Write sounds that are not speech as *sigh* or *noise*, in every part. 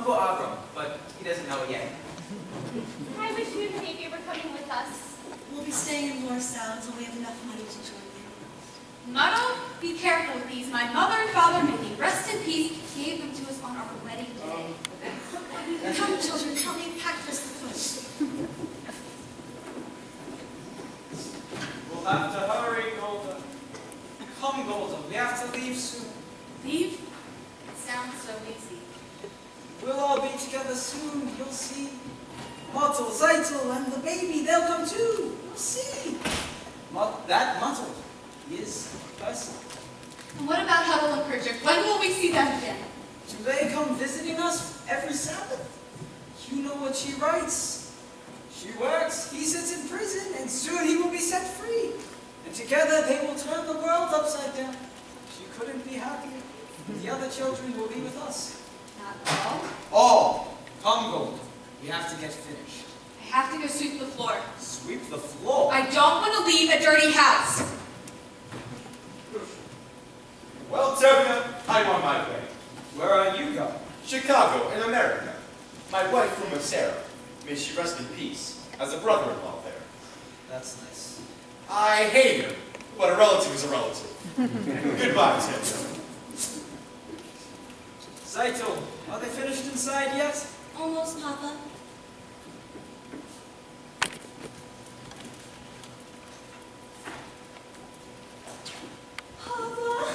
Uncle Abram, but he doesn't know it yet. I wish you and Davy were coming with us. We'll be staying in Warsaw until we have enough money to join you. Motel, be careful with these. My mother and father, may they rest in peace, gave them to us on our wedding day. Oh. Come, children, help me pack this foot. We'll have to hurry, Golde. Come, Golde, we have to leave soon. Leave? It sounds so easy. We'll all be together soon, you'll see. Motel, Tzeitel, and the baby, they'll come too. You'll see. Mut that Motel is a person. And what about Hodel and Perchik? When will we see them again? Do they come visiting us every Sabbath? You know what she writes. She works, he sits in prison, and soon he will be set free. And together they will turn the world upside down. She couldn't be happier. The other children will be with us. Not all. All. Come, Gold. We have to get finished. I have to go sweep the floor. Sweep the floor. I don't want to leave a dirty house. Well, Tevye, I'm on my way. Where are you going? Chicago, in America. My wife Fruma-Sarah. May she rest in peace, as a brother-in-law there. That's nice. I hate her, but a relative is a relative. *laughs* Goodbye, Tevye. Saito, are they finished inside yet? Almost, Papa. Papa!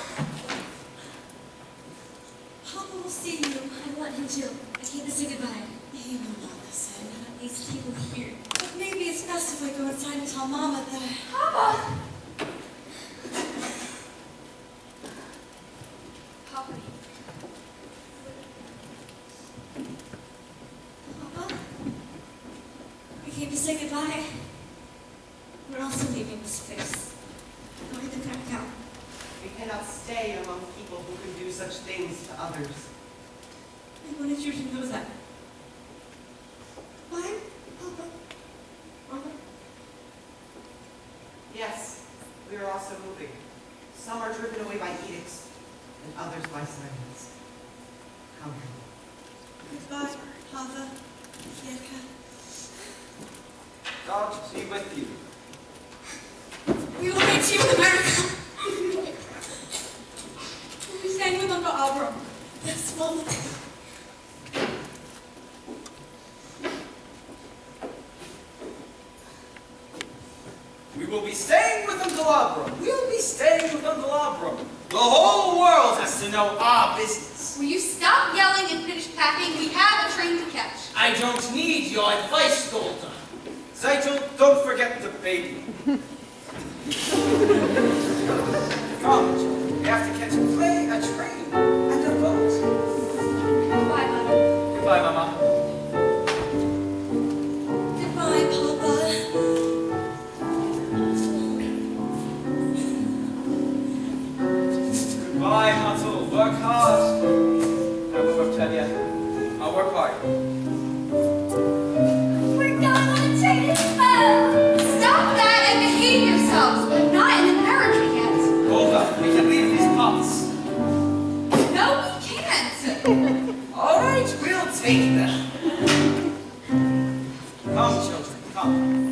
Papa will see you. I want him to. I came to say goodbye. He will not listen. At least he will hear. But maybe it's best if I go inside and tell Mama that! Papa. We say goodbye. We're also leaving this place. Going to Krakow. We cannot stay among people who can do such things to others. I wanted you to know that. Why, Papa? Mama? Yes, we are also moving. Some are driven away by edicts, and others by silence. Come. Here. Goodbye, Papa. Fyedka. God be with you. We will meet you in America. be staying with Uncle Abram. This moment. We will be staying with Uncle Abram. We'll be staying with Uncle Abram. The whole world has to know our business. Will you stop yelling and finish packing? We have a train to catch. I don't need your advice, Golde. Tzeitel, don't forget the baby. Come, children. We have to catch a plane, a train, and a boat. Goodbye, Mother. Goodbye, Mama. Goodbye, Papa. Goodbye, Motel. Work hard. I will work, Tanya. I'll work hard. Zeker. Kom, Joseph, kom.